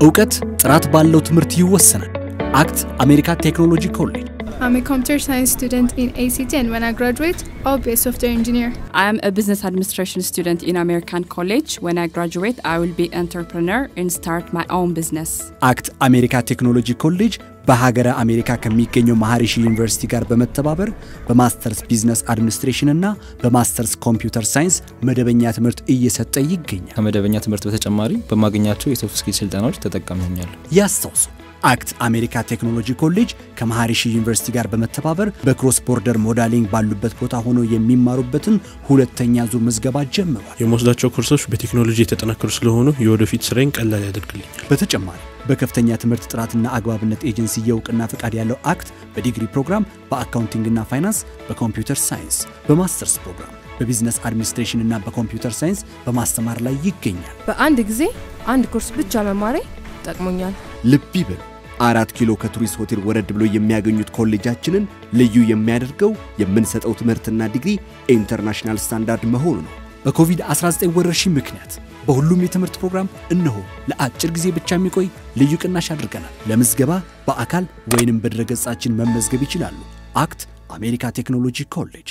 እውቀት ጥራት ባለው ትምህርት ይወሰናል። ACT አሜሪካ ቴክኖሎጂ ኮሌጅ I'm a computer science student in ACT and when I graduate, I'll be a software engineer. I am a business administration student in American College. When I graduate, I will be entrepreneur and start my own business. ACT አሜሪካ ቴክኖሎጂ ኮሌጅ በሀገረ አሜሪካ ከሚገኘው ማሃሪሺ ዩኒቨርሲቲ ጋር በመተባበር በ masters business administration እና በ masters computer science መደበኛ ትምህርት እየሰጠ ይገኛል። ከመደበኛ ትምህርት በተጨማሪ በማገኛቸው የ soft skill ስልጠናዎች ተጠቃሚ ሆኛለሁ። ያስታውሱ ACT አሜሪካ ቴክኖሎጂ ኮሌጅ ከመሃሪሺ ዩኒቨርሲቲ ጋር በመተባበር በ cross border modality ባሉበት ቦታ ሆነው የሚማሩበትን ሁለተኛ ዙር ምዝገባ ጀምሯል። የምወስዳቸው ኮርሶች በቴክኖሎጂ የተጠናከሩ ስለሆኑ የወደፊት ስራዬን ቀላል ያደርግልኛል። በተጨማሪ በከፍተኛ ትምህርት ጥራትና አግባብነት ኤጀንሲ የእውቅና ፈቃድ ያለው ACT በዲግሪ ፕሮግራም በ accounting ና finance፣ በ computer science፣ በማስተርስ ፕሮግራም በ business administration እና በ computer science በማስተማር ላይ ይገኛል። በአንድ ጊዜ አንድ ኮርስ ብቻ መማሬ ጠቅሞኛል። ልብ ይበሉ። አራት ኪሎ ከቱሪስት ሆቴል ወረድ ብሎ የሚያገኙት ኮሌጃችንን ልዩ የሚያደርገው የምንሰጠው ትምህርትና ዲግሪ international standard መሆኑ ነው። በኮቪድ-19 ወረርሽኝ ምክንያት በሁሉም የትምህርት ፕሮግራም እነሆ ለአጭር ጊዜ ብቻ የሚቆይ ልዩ ቅናሽ አድርገናል። ለምዝገባ በአካል ወይንም በድረገጻችን መመዝገብ ይችላሉ። አክት አሜሪካ ቴክኖሎጂ ኮሌጅ